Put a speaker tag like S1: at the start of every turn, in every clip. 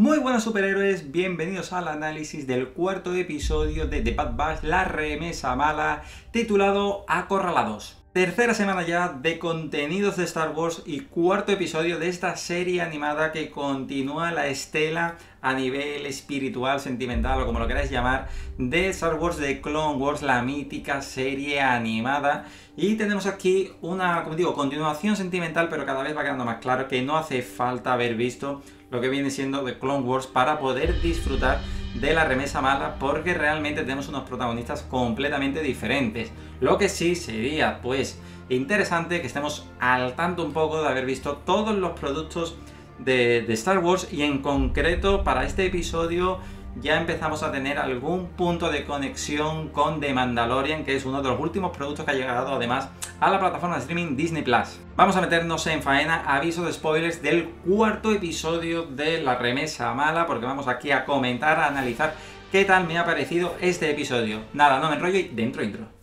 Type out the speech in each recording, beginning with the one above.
S1: Muy buenas superhéroes, bienvenidos al análisis del cuarto episodio de The Bad Batch, la remesa mala, titulado Acorralados. Tercera semana ya de contenidos de Star Wars y cuarto episodio de esta serie animada que continúa la estela a nivel espiritual, sentimental o como lo queráis llamar, de Star Wars de Clone Wars, la mítica serie animada. Y tenemos aquí una, como digo, continuación sentimental, pero cada vez va quedando más claro que no hace falta haber visto lo que viene siendo de Clone Wars para poder disfrutar de la remesa mala porque realmente tenemos unos protagonistas completamente diferentes. Lo que sí sería pues interesante que estemos al tanto un poco de haber visto todos los productos de, Star Wars y en concreto para este episodio ya empezamos a tener algún punto de conexión con The Mandalorian, que es uno de los últimos productos que ha llegado además a la plataforma de streaming Disney Plus. Vamos a meternos en faena, aviso de spoilers del cuarto episodio de La Remesa Mala, porque vamos aquí a comentar, a analizar qué tal me ha parecido este episodio. Nada, no me enrollo y dentro intro.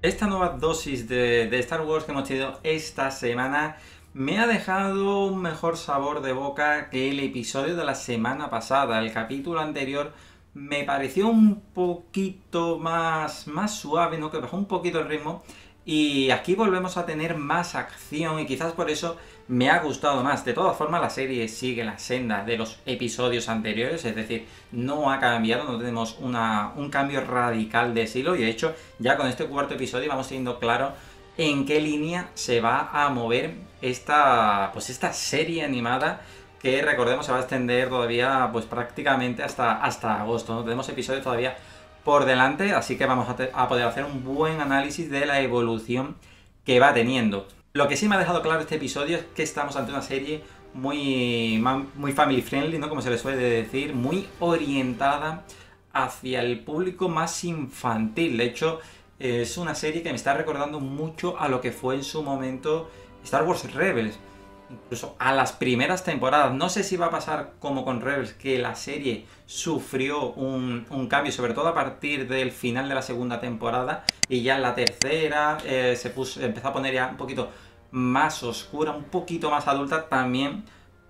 S1: Esta nueva dosis de, Star Wars que hemos tenido esta semana me ha dejado un mejor sabor de boca que el episodio de la semana pasada. El capítulo anterior me pareció un poquito más, más suave, ¿no? Que bajó un poquito el ritmo. Y aquí volvemos a tener más acción y quizás por eso me ha gustado más. De todas formas, la serie sigue la senda de los episodios anteriores, es decir, no ha cambiado, no tenemos un cambio radical de estilo y de hecho ya con este cuarto episodio vamos teniendo claro en qué línea se va a mover esta, pues esta serie animada que recordemos se va a extender todavía pues prácticamente hasta, hasta agosto, ¿no? Tenemos episodios todavía por delante, así que vamos a, poder hacer un buen análisis de la evolución que va teniendo. Lo que sí me ha dejado claro este episodio es que estamos ante una serie muy, muy family friendly, ¿no? Como se le suele decir, muy orientada hacia el público más infantil. De hecho, es una serie que me está recordando mucho a lo que fue en su momento Star Wars Rebels incluso a las primeras temporadas. No sé si va a pasar como con Rebels, que la serie sufrió un, cambio, sobre todo a partir del final de la segunda temporada, y ya en la tercera eh, se puso, empezó a poner ya un poquito más oscura, un poquito más adulta también,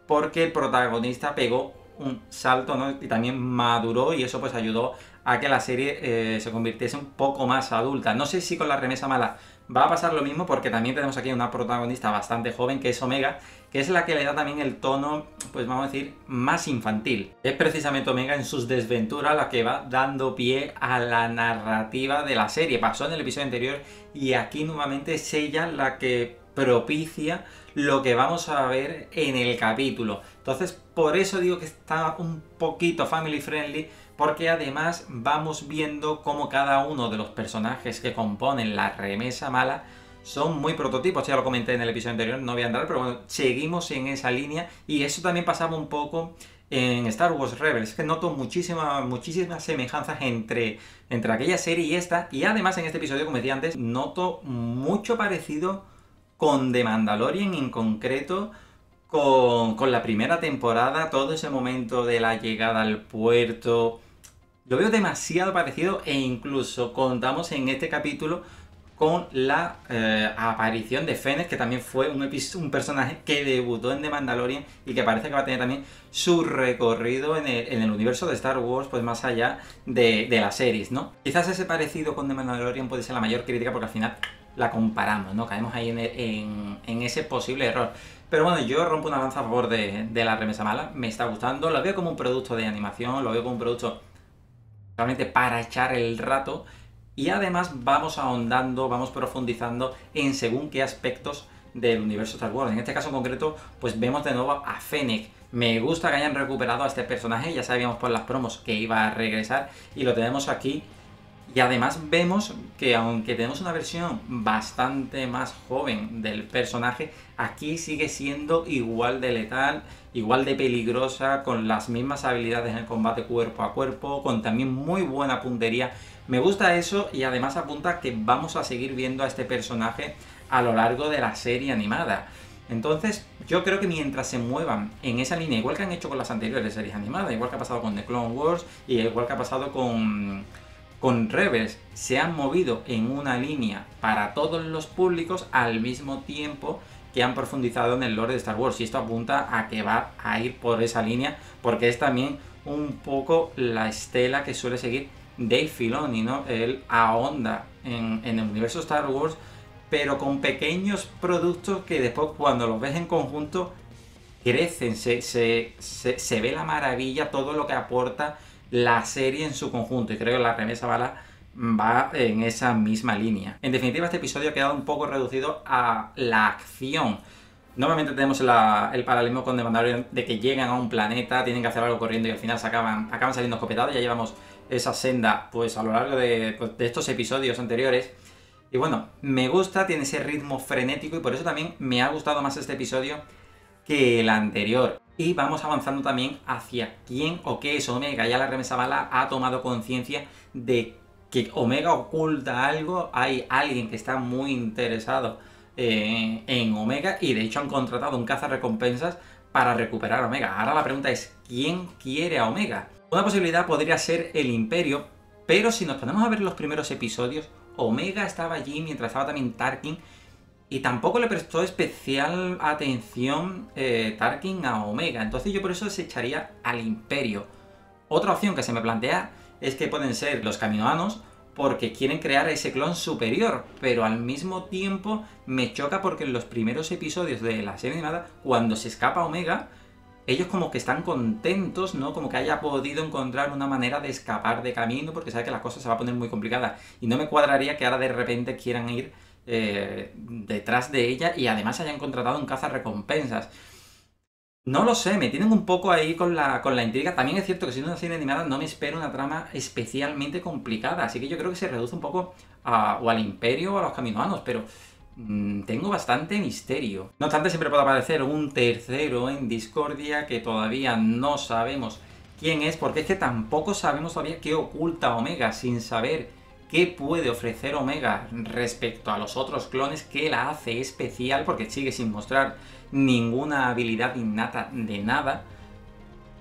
S1: porque el protagonista pegó un salto ¿no? y también maduró y eso pues ayudó a que la serie eh, se convirtiese un poco más adulta. No sé si con la remesa mala va a pasar lo mismo porque también tenemos aquí una protagonista bastante joven que es Omega, que es la que le da también el tono, pues vamos a decir, más infantil. Es precisamente Omega en sus desventuras la que va dando pie a la narrativa de la serie. Pasó en el episodio anterior y aquí nuevamente es ella la que propicia lo que vamos a ver en el capítulo. Entonces, por eso digo que está un poquito family friendly, porque además vamos viendo cómo cada uno de los personajes que componen la remesa mala son muy prototipos, ya lo comenté en el episodio anterior, no voy a entrar, pero bueno, seguimos en esa línea. Y eso también pasaba un poco en Star Wars Rebels, que noto muchísimas, muchísimas semejanzas entre, entre aquella serie y esta, y además en este episodio, como decía antes, noto mucho parecido con The Mandalorian en concreto, con, la primera temporada, todo ese momento de la llegada al puerto, lo veo demasiado parecido e incluso contamos en este capítulo con la eh, aparición de Fennec, que también fue un, un, personaje que debutó en The Mandalorian y que parece que va a tener también su recorrido en el, universo de Star Wars, pues más allá de, las series, ¿no? Quizás ese parecido con The Mandalorian puede ser la mayor crítica porque al final la comparamos, ¿no? Caemos ahí en, ese posible error. Pero bueno, yo rompo una lanza a favor de, de la remesa mala, me está gustando, lo veo como un producto de animación, lo veo como un producto realmente para echar el rato y además vamos ahondando, vamos profundizando en según qué aspectos del universo Star Wars. En este caso concreto, pues vemos de nuevo a Fennec. Me gusta que hayan recuperado a este personaje, ya sabíamos por las promos que iba a regresar y lo tenemos aquí. Y además vemos que aunque tenemos una versión bastante más joven del personaje, aquí sigue siendo igual de letal, igual de peligrosa, con las mismas habilidades en el combate cuerpo a cuerpo, con también muy buena puntería. Me gusta eso y además apunta que vamos a seguir viendo a este personaje a lo largo de la serie animada. Entonces, yo creo que mientras se muevan en esa línea, igual que han hecho con las anteriores series animadas, igual que ha pasado con The Clone Wars y igual que ha pasado con, con Rebels, se han movido en una línea para todos los públicos al mismo tiempo que han profundizado en el lore de Star Wars. Y esto apunta a que va a ir por esa línea, porque es también un poco la estela que suele seguir Dave Filoni, ¿no? Él ahonda en, en el universo Star Wars pero con pequeños productos que después cuando los ves en conjunto crecen, se, se, ve la maravilla, todo lo que aporta la serie en su conjunto. Y creo que la remesa bala va en esa misma línea. En definitiva, este episodio ha quedado un poco reducido a la acción. Normalmente tenemos el paralelismo con The Mandalorian de que llegan a un planeta, tienen que hacer algo corriendo y al final se acaban, acaban saliendo escopetados. Ya llevamos esa senda pues a lo largo de, pues, de estos episodios anteriores. Y bueno, me gusta, tiene ese ritmo frenético y por eso también me ha gustado más este episodio que el anterior. Y vamos avanzando también hacia quién o qué es Omega. Ya la remesa bala ha tomado conciencia de que Omega oculta algo. Hay alguien que está muy interesado eh, en Omega y de hecho han contratado un caza recompensas para recuperar Omega. Ahora la pregunta es, ¿quién quiere a Omega? Una posibilidad podría ser el Imperio, pero si nos ponemos a ver los primeros episodios, Omega estaba allí mientras estaba también Tarkin. Y tampoco le prestó especial atención eh, Tarkin a Omega. Entonces yo por eso se echaría al Imperio. Otra opción que se me plantea es que pueden ser los caminoanos porque quieren crear ese clon superior. Pero al mismo tiempo me choca porque en los primeros episodios de la serie animada, cuando se escapa Omega, ellos como que están contentos, ¿no? Como que haya podido encontrar una manera de escapar de camino porque sabe que la cosa se va a poner muy complicada. Y no me cuadraría que ahora de repente quieran ir eh, detrás de ella y además hayan contratado un caza recompensas. No lo sé, me tienen un poco ahí con la, con la intriga. También es cierto que siendo una serie animada no me espero una trama especialmente complicada. Así que yo creo que se reduce un poco a, o al imperio o a los caminoanos, pero Mm, tengo bastante misterio. No obstante, siempre puede aparecer un tercero en Discordia que todavía no sabemos quién es, porque es que tampoco sabemos todavía qué oculta Omega, sin saber qué puede ofrecer Omega respecto a los otros clones, qué la hace especial, porque sigue sin mostrar ninguna habilidad innata de nada.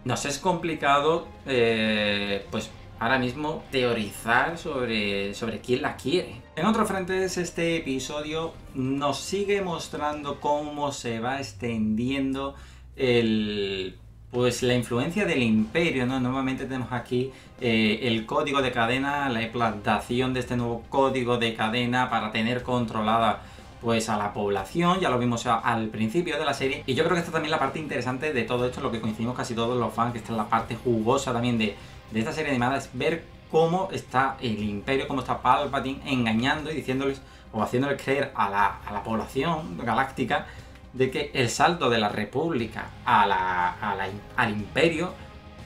S1: Nos es complicado, eh, pues ahora mismo teorizar sobre, sobre quién la quiere. En otros frentes, este episodio nos sigue mostrando cómo se va extendiendo el, pues la influencia del imperio, ¿no? Normalmente tenemos aquí eh, el código de cadena, la implantación de este nuevo código de cadena para tener controlada pues a la población, ya lo vimos al principio de la serie, y yo creo que esta también es la parte interesante de todo esto, lo que coincidimos casi todos los fans, que esta es la parte jugosa también de, de esta serie animada, es ver cómo está el imperio, cómo está Palpatine engañando y diciéndoles o haciéndoles creer a la, a la población galáctica de que el salto de la república a la, al imperio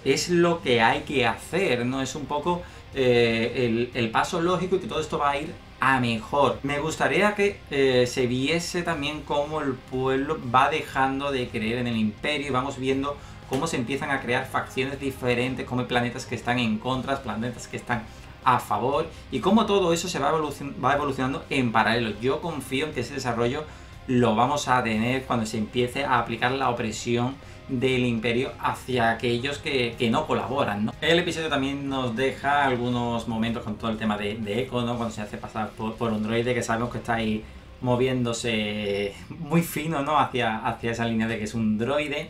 S1: es lo que hay que hacer, ¿no? Es un poco eh, el, el, paso lógico y que todo esto va a ir a mejor. Me gustaría que eh, se viese también cómo el pueblo va dejando de creer en el imperio y vamos viendo cómo se empiezan a crear facciones diferentes, como planetas que están en contra, planetas que están a favor y cómo todo eso se va, va evolucionando en paralelo. Yo confío en que ese desarrollo lo vamos a tener cuando se empiece a aplicar la opresión del imperio hacia aquellos que, no colaboran. ¿no? El episodio también nos deja algunos momentos con todo el tema de, de Echo, ¿no? cuando se hace pasar por, un droide que sabemos que está ahí moviéndose muy fino ¿no? hacia, hacia esa línea de que es un droide.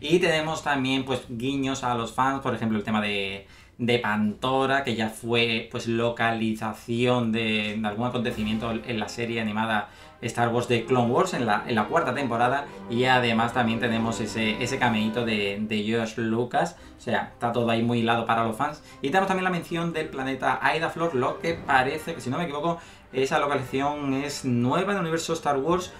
S1: Y tenemos también pues guiños a los fans, por ejemplo el tema de, de Pantora, que ya fue pues localización de, algún acontecimiento en la serie animada Star Wars de Clone Wars en la, en la cuarta temporada. Y además también tenemos ese, ese cameíto de, de Josh Lucas. O sea, está todo ahí muy hilado para los fans. Y tenemos también la mención del planeta Flor, lo que parece que si no me equivoco, esa localización es nueva en el universo Star Wars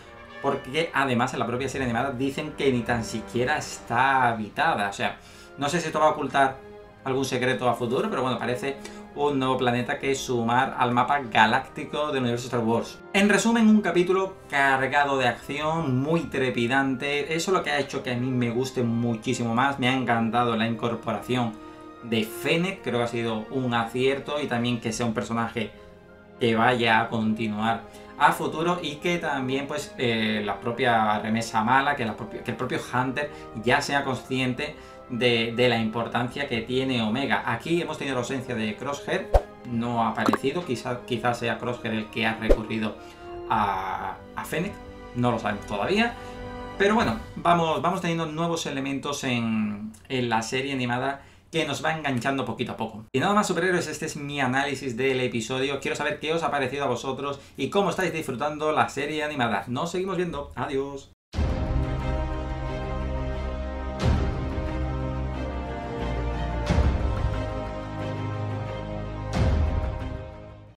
S1: porque además en la propia serie animada dicen que ni tan siquiera está habitada. O sea, no sé si esto va a ocultar algún secreto a futuro, pero bueno, parece un nuevo planeta que sumar al mapa galáctico del universo Star Wars. En resumen, un capítulo cargado de acción, muy trepidante. Eso es lo que ha hecho que a mí me guste muchísimo más. Me ha encantado la incorporación de Fennec, creo que ha sido un acierto y también que sea un personaje que vaya a continuar a futuro y que también pues eh, la propia remesa mala, que, que el propio Hunter ya sea consciente de, la importancia que tiene Omega. Aquí hemos tenido la ausencia de Crosshair, no ha aparecido, quizás quizá sea Crosshair el que ha recurrido a, a Fennec, no lo sabemos todavía. Pero bueno, vamos, vamos teniendo nuevos elementos en, en la serie animada que nos va enganchando poquito a poco. Y nada más superhéroes, este es mi análisis del episodio. Quiero saber qué os ha parecido a vosotros y cómo estáis disfrutando la serie animada. Nos seguimos viendo. Adiós.